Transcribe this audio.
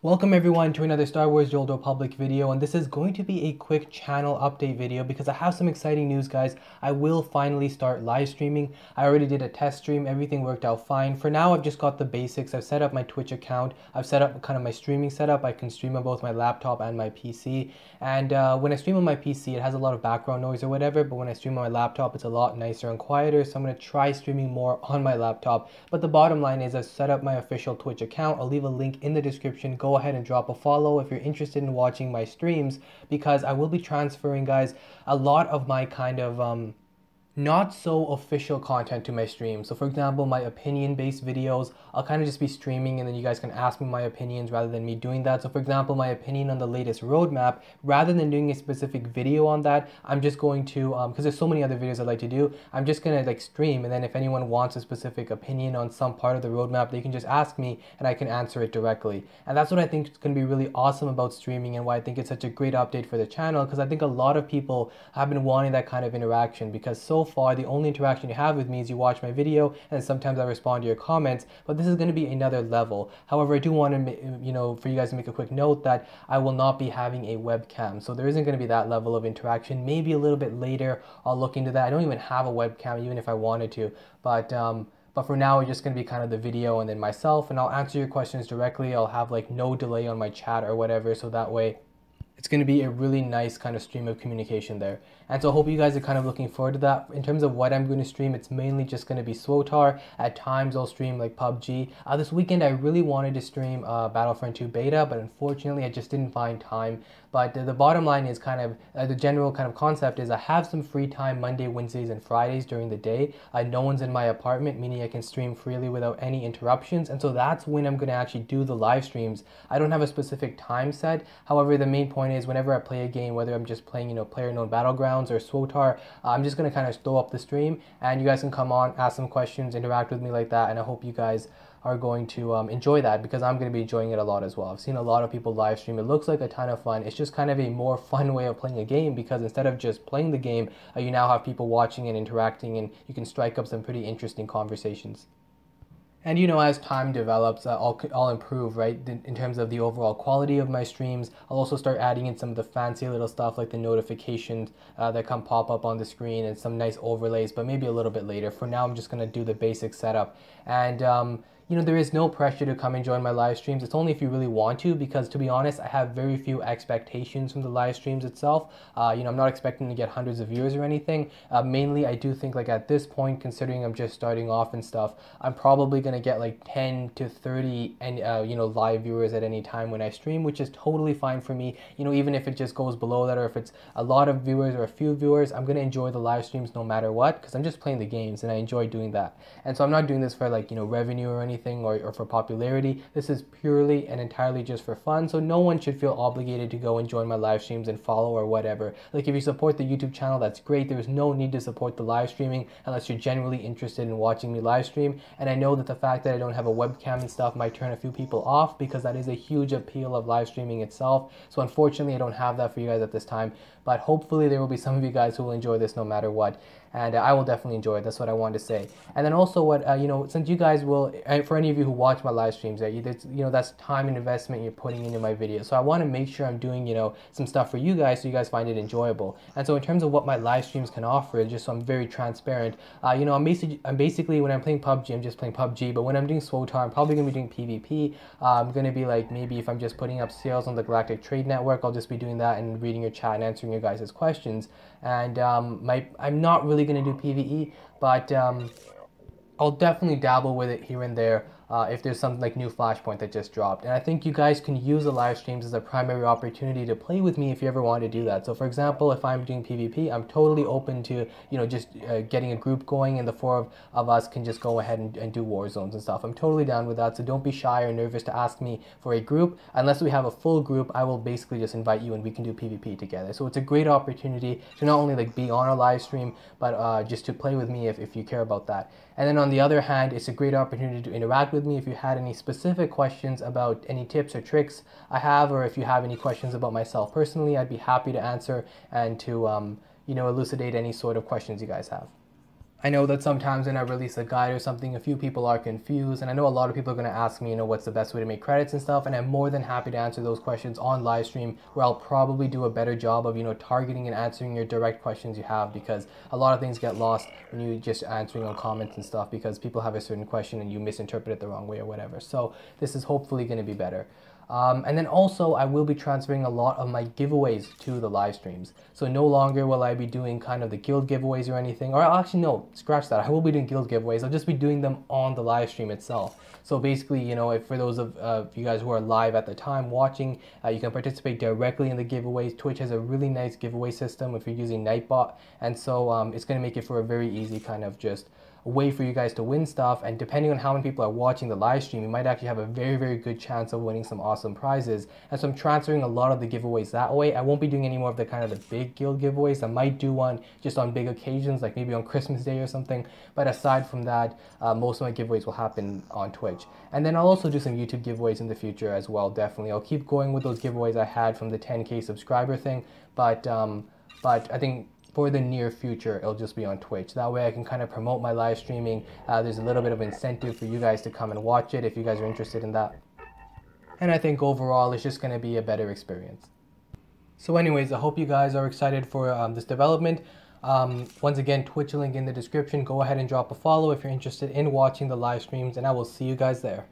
Welcome everyone to another Star Wars The Old Republic video and this is going to be a quick channel update video because I have some exciting news guys. I will finally start live streaming. I already did a test stream, everything worked out fine. For now I've just got the basics. I've set up my Twitch account. I've set up kind of my streaming setup. I can stream on both my laptop and my PC and uh, when I stream on my PC it has a lot of background noise or whatever but when I stream on my laptop it's a lot nicer and quieter so I'm going to try streaming more on my laptop. But the bottom line is I've set up my official Twitch account. I'll leave a link in the description. Go ahead and drop a follow if you're interested in watching my streams because I will be transferring guys a lot of my kind of um, not so official content to my stream. So for example, my opinion based videos, I'll kind of just be streaming and then you guys can ask me my opinions rather than me doing that. So for example, my opinion on the latest roadmap, rather than doing a specific video on that, I'm just going to, because um, there's so many other videos I'd like to do, I'm just going to like stream and then if anyone wants a specific opinion on some part of the roadmap, they can just ask me and I can answer it directly. And that's what I think is to be really awesome about streaming and why I think it's such a great update for the channel because I think a lot of people have been wanting that kind of interaction because so far the only interaction you have with me is you watch my video and sometimes I respond to your comments but this is going to be another level. However I do want to you know for you guys to make a quick note that I will not be having a webcam so there isn't going to be that level of interaction. Maybe a little bit later I'll look into that. I don't even have a webcam even if I wanted to but um, but for now, it's just going to be kind of the video and then myself, and I'll answer your questions directly. I'll have like no delay on my chat or whatever, so that way it's going to be a really nice kind of stream of communication there. And so I hope you guys are kind of looking forward to that. In terms of what I'm going to stream, it's mainly just going to be SWTOR. At times I'll stream like PUBG. Uh, this weekend I really wanted to stream uh, Battlefront 2 beta, but unfortunately I just didn't find time. But the bottom line is kind of, uh, the general kind of concept is I have some free time Monday, Wednesdays, and Fridays during the day. Uh, no one's in my apartment, meaning I can stream freely without any interruptions. And so that's when I'm going to actually do the live streams. I don't have a specific time set. However, the main point is whenever I play a game, whether I'm just playing, you know, PlayerUnknown's Battlegrounds or SWTOR, uh, I'm just going to kind of throw up the stream and you guys can come on, ask some questions, interact with me like that. And I hope you guys are going to um, enjoy that because I'm going to be enjoying it a lot as well. I've seen a lot of people live stream. It looks like a ton of fun. It's just kind of a more fun way of playing a game because instead of just playing the game, uh, you now have people watching and interacting and you can strike up some pretty interesting conversations. And you know, as time develops, uh, I'll, I'll improve, right, in terms of the overall quality of my streams. I'll also start adding in some of the fancy little stuff like the notifications uh, that come pop up on the screen and some nice overlays, but maybe a little bit later. For now, I'm just going to do the basic setup. And, um, you know, there is no pressure to come and join my live streams. It's only if you really want to, because to be honest, I have very few expectations from the live streams itself. Uh, you know, I'm not expecting to get hundreds of viewers or anything. Uh, mainly, I do think like at this point, considering I'm just starting off and stuff, I'm probably gonna get like 10 to 30 and uh, you know live viewers at any time when I stream, which is totally fine for me. You know, even if it just goes below that, or if it's a lot of viewers or a few viewers, I'm gonna enjoy the live streams no matter what, because I'm just playing the games and I enjoy doing that. And so I'm not doing this for like you know revenue or anything anything or, or for popularity. This is purely and entirely just for fun. So no one should feel obligated to go and join my live streams and follow or whatever. Like if you support the YouTube channel, that's great. There's no need to support the live streaming unless you're genuinely interested in watching me live stream. And I know that the fact that I don't have a webcam and stuff might turn a few people off because that is a huge appeal of live streaming itself. So unfortunately, I don't have that for you guys at this time. But hopefully there will be some of you guys who will enjoy this no matter what and uh, I will definitely enjoy it. That's what I wanted to say. And then also, what uh, you know, since you guys will, for any of you who watch my live streams, that you, you know, that's time and investment you're putting into my videos. So I want to make sure I'm doing you know some stuff for you guys, so you guys find it enjoyable. And so in terms of what my live streams can offer, just so I'm very transparent, uh, you know, I'm basically, I'm basically when I'm playing PUBG, I'm just playing PUBG. But when I'm doing SWTOR, I'm probably gonna be doing PvP. Uh, I'm gonna be like maybe if I'm just putting up sales on the Galactic Trade Network, I'll just be doing that and reading your chat and answering your guys' questions. And um, my, I'm not really gonna do PVE but um, I'll definitely dabble with it here and there uh, if there's some like new Flashpoint that just dropped. And I think you guys can use the live streams as a primary opportunity to play with me if you ever want to do that. So for example, if I'm doing PvP, I'm totally open to, you know, just uh, getting a group going and the four of, of us can just go ahead and, and do war zones and stuff. I'm totally down with that. So don't be shy or nervous to ask me for a group. Unless we have a full group, I will basically just invite you and we can do PvP together. So it's a great opportunity to not only like be on a live stream, but uh, just to play with me if, if you care about that. And then on the other hand, it's a great opportunity to interact with me if you had any specific questions about any tips or tricks I have, or if you have any questions about myself personally, I'd be happy to answer and to, um, you know, elucidate any sort of questions you guys have. I know that sometimes when I release a guide or something, a few people are confused, and I know a lot of people are going to ask me, you know, what's the best way to make credits and stuff, and I'm more than happy to answer those questions on live stream, where I'll probably do a better job of, you know, targeting and answering your direct questions you have, because a lot of things get lost when you just answering on comments and stuff, because people have a certain question and you misinterpret it the wrong way or whatever. So this is hopefully going to be better. Um, and then also I will be transferring a lot of my giveaways to the live streams. So no longer will I be doing kind of the guild giveaways or anything, or actually no, scratch that. I will be doing guild giveaways. I'll just be doing them on the live stream itself. So basically, you know, if for those of uh, you guys who are live at the time watching, uh, you can participate directly in the giveaways. Twitch has a really nice giveaway system if you're using Nightbot, and so um, it's going to make it for a very easy kind of just a way for you guys to win stuff. And depending on how many people are watching the live stream, you might actually have a very, very good chance of winning some awesome prizes. And so I'm transferring a lot of the giveaways that way. I won't be doing any more of the kind of the big guild giveaways. I might do one just on big occasions, like maybe on Christmas Day or something. But aside from that, uh, most of my giveaways will happen on Twitch. And then I'll also do some YouTube giveaways in the future as well, definitely. I'll keep going with those giveaways I had from the 10K subscriber thing. But, um, but I think for the near future, it'll just be on Twitch. That way I can kind of promote my live streaming. Uh, there's a little bit of incentive for you guys to come and watch it if you guys are interested in that. And I think overall, it's just going to be a better experience. So anyways, I hope you guys are excited for um, this development. Um, once again, Twitch link in the description. Go ahead and drop a follow if you're interested in watching the live streams, and I will see you guys there.